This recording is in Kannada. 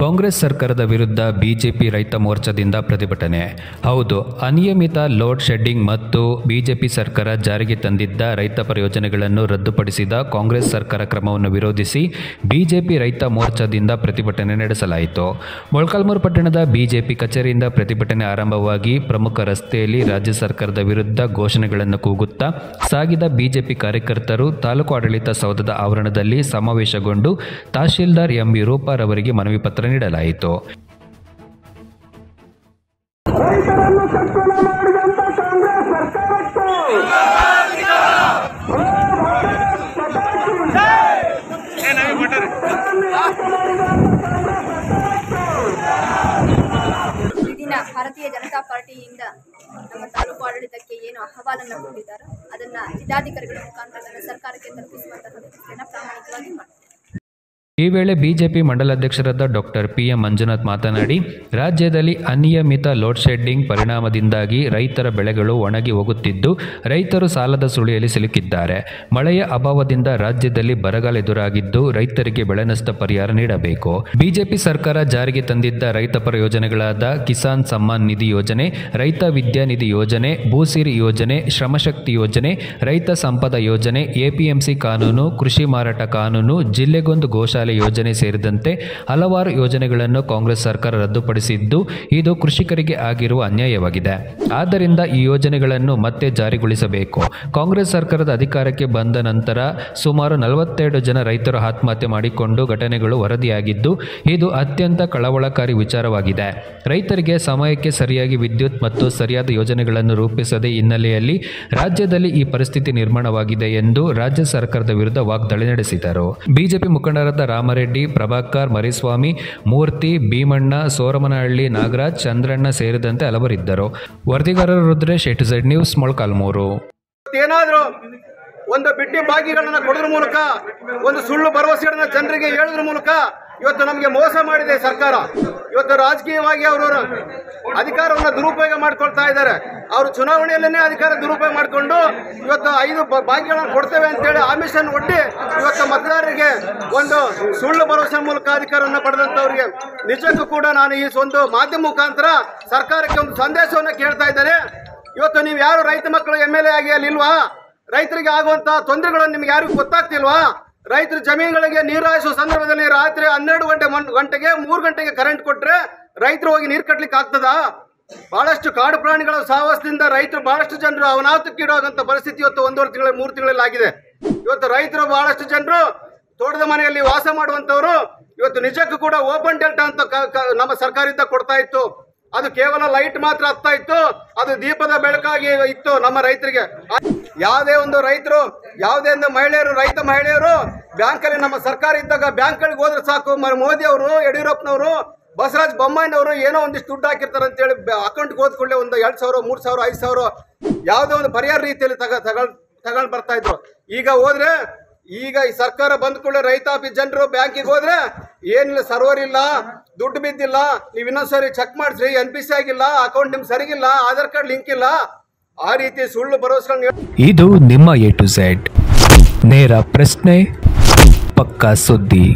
ಕಾಂಗ್ರೆಸ್ ಸರ್ಕಾರದ ವಿರುದ್ಧ ಬಿಜೆಪಿ ರೈತ ಮೋರ್ಚಾದಿಂದ ಪ್ರತಿಭಟನೆ. ಹೌದು, ಅನಿಯಮಿತ ಲೋಡ್ ಶೆಡ್ಡಿಂಗ್ ಮತ್ತು ಬಿಜೆಪಿ ಸರ್ಕಾರ ಜಾರಿಗೆ ತಂದಿದ್ದ ರೈತ ಪ್ರಯೋಜನಗಳನ್ನು ರದ್ದುಪಡಿಸಿದ ಕಾಂಗ್ರೆಸ್ ಸರ್ಕಾರ ಕ್ರಮವನ್ನು ವಿರೋಧಿಸಿ ಬಿಜೆಪಿ ರೈತ ಮೋರ್ಚಾದಿಂದ ಪ್ರತಿಭಟನೆ ನಡೆಸಲಾಯಿತು. ಮೊಳಕಾಲ್ಮೂರು ಪಟ್ಟಣದ ಬಿಜೆಪಿ ಕಚೇರಿಯಿಂದ ಪ್ರತಿಭಟನೆ ಆರಂಭವಾಗಿ ಪ್ರಮುಖ ರಸ್ತೆಯಲ್ಲಿ ರಾಜ್ಯ ಸರ್ಕಾರದ ವಿರುದ್ಧ ಘೋಷಣೆಗಳನ್ನು ಕೂಗುತ್ತಾ ಸಾಗಿದ ಬಿಜೆಪಿ ಕಾರ್ಯಕರ್ತರು ತಾಲೂಕು ಆಡಳಿತ ಸೌಧದ ಆವರಣದಲ್ಲಿ ಸಮಾವೇಶಗೊಂಡು ತಹಶೀಲ್ದಾರ್ ಎಂ ವಿರೂಪಾರವರಿಗೆ ಮನವಿ ಪತ್ರ ನೀಡಲಾಯಿತು. ರೈತರನ್ನು ಕಟ್ಟುಳ ಮಾಡಿದಂತ ಕಾಂಗ್ರೆಸ್ ಸರ್ಕಾರಕ್ಕೆ ಓ ಭಾರತ್ ಮಾತಾ ಕಿ ಈ ದಿನ ಭಾರತೀಯ ಜನತಾ ಪಾರ್ಟಿಯಿಂದ ನಮ್ಮ ತಾಲೂಕು ಆಡಳಿತಕ್ಕೆ ಏನು ಅಹವಾಲನ್ನು ಕೊಟ್ಟಿದ್ದಾರೋ ಅದನ್ನ ಜಿಲ್ಲಾಧಿಕಾರಿಗಳ ಮುಖಾಂತರ ಸರ್ಕಾರಕ್ಕೆ ತಲುಪಿಸುವಂತಹ ಪ್ರಾಮಾಣಿಕವಾಗಿ ಮಾಡ್ತಾರೆ. ಈ ವೇಳೆ ಬಿಜೆಪಿ ಮಂಡಲಾಧ್ಯಕ್ಷರಾದ ಡಾಕ್ಟರ್ ಪಿಎಂ ಮಂಜುನಾಥ್ ಮಾತನಾಡಿ, ರಾಜ್ಯದಲ್ಲಿ ಅನಿಯಮಿತ ಲೋಡ್ ಶೆಡ್ಡಿಂಗ್ ಪರಿಣಾಮದಿಂದಾಗಿ ರೈತರ ಬೆಳೆಗಳು ಒಣಗಿ ಹೋಗುತ್ತಿದ್ದು, ರೈತರು ಸಾಲದ ಸುಳಿಯಲ್ಲಿ ಸಿಲುಕಿದ್ದಾರೆ. ಮಳೆಯ ಅಭಾವದಿಂದ ರಾಜ್ಯದಲ್ಲಿ ಬರಗಾಲ ಎದುರಾಗಿದ್ದು, ರೈತರಿಗೆ ಬೆಳೆ ಪರಿಹಾರ ನೀಡಬೇಕು. ಬಿಜೆಪಿ ಸರ್ಕಾರ ಜಾರಿಗೆ ತಂದಿದ್ದ ರೈತಪರ ಯೋಜನೆಗಳಾದ ಕಿಸಾನ್ ಸಮ್ಮಾನ್ ನಿಧಿ ಯೋಜನೆ, ರೈತ ವಿದ್ಯಾನಿಧಿ ಯೋಜನೆ, ಭೂಸಿರಿ ಯೋಜನೆ, ಶ್ರಮಶಕ್ತಿ ಯೋಜನೆ, ರೈತ ಸಂಪದ ಯೋಜನೆ ಎಪಿಎಂಸಿ ಕಾನೂನು, ಕೃಷಿ ಮಾರಾಟ ಕಾನೂನು, ಜಿಲ್ಲೆಗೊಂದು ಗೋಶಾಲೆ ಯೋಜನೆ ಸೇರಿದಂತೆ ಹಲವಾರು ಯೋಜನೆಗಳನ್ನು ಕಾಂಗ್ರೆಸ್ ಸರ್ಕಾರ ರದ್ದುಪಡಿಸಿದ್ದು ಇದು ಕೃಷಿಕರಿಗೆ ಆಗಿರುವ ಅನ್ಯಾಯವಾಗಿದೆ. ಆದ್ದರಿಂದ ಈ ಯೋಜನೆಗಳನ್ನು ಮತ್ತೆ ಜಾರಿಗೊಳಿಸಬೇಕು. ಕಾಂಗ್ರೆಸ್ ಸರ್ಕಾರದ ಅಧಿಕಾರಕ್ಕೆ ಬಂದ ನಂತರ ಸುಮಾರು ನಲವತ್ತೆರಡು ಜನ ರೈತರು ಆತ್ಮಹತ್ಯೆ ಮಾಡಿಕೊಂಡು ಘಟನೆಗಳು ವರದಿಯಾಗಿದ್ದು, ಇದು ಅತ್ಯಂತ ಕಳವಳಕಾರಿ ವಿಚಾರವಾಗಿದೆ. ರೈತರಿಗೆ ಸಮಯಕ್ಕೆ ಸರಿಯಾಗಿ ವಿದ್ಯುತ್ ಮತ್ತು ಸರಿಯಾದ ಯೋಜನೆಗಳನ್ನು ರೂಪಿಸದೆ ಹಿನ್ನೆಲೆಯಲ್ಲಿ ರಾಜ್ಯದಲ್ಲಿ ಈ ಪರಿಸ್ಥಿತಿ ನಿರ್ಮಾಣವಾಗಿದೆ ಎಂದು ರಾಜ್ಯ ಸರ್ಕಾರದ ವಿರುದ್ಧ ವಾಗ್ದಾಳಿ ನಡೆಸಿದರು. ಬಿಜೆಪಿ ಮುಖಂಡರಾದ ರಾಮರೆಡ್ಡಿ, ಪ್ರಭಾಕರ್, ಮರಿಸ್ವಾಮಿ, ಮೂರ್ತಿ, ಭೀಮಣ್ಣ, ಸೋರಮನಹಳ್ಳಿ, ನಾಗರಾಜ್, ಚಂದ್ರಣ್ಣ ಸೇರಿದಂತೆ ಹಲವರಿದ್ದರು ವರದಿಗಾರರು Rudresh A to Z news Molakalmuru. ಏನಾದರೂ ಒಂದು ಬಿಟ್ಟಿ ಬಾಗಿಗಳನ್ನ ಕೊಡೋದ್ರ ಮೂಲಕ, ಒಂದು ಸುಳ್ಳು ಭರವಸೆಗಳನ್ನ ಜನರಿಗೆ ಹೇಳೋದ್ರ ಮೂಲಕ ಇವತ್ತು ನಮಗೆ ಮೋಸ ಮಾಡಿದೆ ಸರ್ಕಾರ. ಇವತ್ತು ರಾಜಕೀಯವಾಗಿ ಅವರು ಅಧಿಕಾರವನ್ನು ದುರುಪಯೋಗ ಮಾಡ್ಕೊಳ್ತಾ ಇದ್ದಾರೆ. ಅವರು ಚುನಾವಣೆಯಲ್ಲೇ ಅಧಿಕಾರ ದುರುಪಯೋಗ ಮಾಡಿಕೊಂಡು ಇವತ್ತು ಐದು ಭಾಗ್ಯಗಳನ್ನು ಕೊಡ್ತೇವೆ ಅಂತೇಳಿ ಆಮಿಷನ್ ಒಡ್ಡಿ ಇವತ್ತು ಮತದಾರರಿಗೆ ಒಂದು ಸುಳ್ಳು ಭರವಸೆ ಮೂಲಕ ಅಧಿಕಾರವನ್ನು ಪಡೆದಂಥವ್ರಿಗೆ ನಿಜಕ್ಕೂ ಕೂಡ ನಾನು ಈ ಒಂದು ಮಾಧ್ಯಮ ಮುಖಾಂತರ ಸರ್ಕಾರಕ್ಕೆ ಒಂದು ಸಂದೇಶವನ್ನು ಕೇಳ್ತಾ ಇದ್ದೇನೆ. ಇವತ್ತು ನೀವು ಯಾರು ರೈತ ಮಕ್ಕಳು ಎಂ ಎಲ್ ಎ ಆಗಿ ಅಲ್ಲಿಲ್ವಾ ರೈತರಿಗೆ ಆಗುವಂತ ತೊಂದರೆಗಳನ್ನು ನಿಮ್ಗೆ ಯಾರಿಗೂ ಗೊತ್ತಾಗ್ತಿಲ್ವಾ? ರೈತರ ಜಮೀನುಗಳಿಗೆ ನೀರಾಯಿಸುವ ಸಂದರ್ಭದಲ್ಲಿ ರಾತ್ರಿ ಹನ್ನೆರಡು ಗಂಟೆ ಗಂಟೆಗೆ ಮೂರು ಗಂಟೆಗೆ ಕರೆಂಟ್ ಕೊಟ್ಟರೆ ರೈತರು ಹೋಗಿ ನೀರು ಕಟ್ಲಿಕ್ಕೆ ಆಗ್ತದಾ? ಬಹಳಷ್ಟು ಕಾಡು ಪ್ರಾಣಿಗಳ ಸಾಹಸದಿಂದ ರೈತರು ಬಹಳಷ್ಟು ಜನರು ಅವನಾತಕ್ಕೀಡಾಗಂತ ಪರಿಸ್ಥಿತಿ ಇವತ್ತು ಒಂದೂವರೆ ತಿಂಗಳ, ಮೂರು ತಿಂಗಳಲ್ಲಿ ಆಗಿದೆ. ಇವತ್ತು ರೈತರು ಬಹಳಷ್ಟು ಜನರು ತೋಟದ ಮನೆಯಲ್ಲಿ ವಾಸ ಮಾಡುವಂತವರು ಇವತ್ತು ನಿಜಕ್ಕೂ ಕೂಡ ಓಪನ್ ಡೆಲ್ಟಾ ಅಂತ ನಮ್ಮ ಸರ್ಕಾರದಿಂದ ಕೊಡ್ತಾ ಇತ್ತು. ಅದು ಕೇವಲ ಲೈಟ್ ಮಾತ್ರ ಹತ್ತಾ ಇತ್ತು. ಅದು ದೀಪದ ಬೆಳಕಾಗಿ ಇತ್ತು ನಮ್ಮ ರೈತರಿಗೆ. ಯಾವುದೇ ಒಂದು ರೈತರು, ಯಾವುದೇ ಒಂದು ಮಹಿಳೆಯರು, ರೈತ ಮಹಿಳೆಯರು, ಬ್ಯಾಂಕಲ್ಲಿ ನಮ್ಮ ಸರ್ಕಾರ ಇದ್ದಾಗ ಬ್ಯಾಂಕ್ಗಳಿಗೆ ಹೋದ್ರೆ ಸಾಕು. ಮೋದಿ ಅವರು, ಯಡಿಯೂರಪ್ಪನವರು, ಬಸವರಾಜ ಬೊಮ್ಮಾಯಿನವರು ಏನೋ ಒಂದಿಷ್ಟು ದುಡ್ಡು ಹಾಕಿರ್ತಾರೆ ಅಂತೇಳಿ ಅಕೌಂಟ್ಗೆ ಹೋದ ಕೂಡಲೇ ಒಂದು ಎರಡು ಸಾವಿರ, ಮೂರು ಸಾವಿರ, ಐದು ಸಾವಿರ ಯಾವುದೋ ಒಂದು ಪರಿಹಾರ ರೀತಿಯಲ್ಲಿ ತಗ ತಗೊಂಡು ತಗೊಂಡ್ ಬರ್ತಾ ಇದ್ರು. ಈಗ ಹೋದ್ರೆ ಈಗ ಈ ಸರ್ಕಾರ ಬಂದ ಕೂಡಲೇ ರೈತಾಪಿ ಜನರು ಬ್ಯಾಂಕಿಗೆ ಹೋದ್ರೆ, ಏನಿಲ್ಲ ಸರ್ವರ್ ಇಲ್ಲ, ದುಡ್ಡು ಬಿದ್ದಿಲ್ಲ, ನೀವು ಇನ್ನೊಂದ್ಸರಿ ಚೆಕ್ ಮಾಡಿಸ್ರಿ ಎನ್ ಪಿ ಸಿ ಆಗಿಲ್ಲ ಅಕೌಂಟ್ ನಿಮ್ಗೆ ಸರಿಗಿಲ್ಲ, ಆಧಾರ್ ಕಾರ್ಡ್ ಲಿಂಕ್ ಇಲ್ಲ, ಆ ರೀತಿ ಸುಳ್ಳು ಭರವಸೆಗಳನ್ನ ಇದು ನಿಮ್ಮ ಎ ಟು ಝೆಡ್ ನೇರ ಪ್ರಶ್ನೆ, ಪಕ್ಕಾ ಸುದ್ದಿ.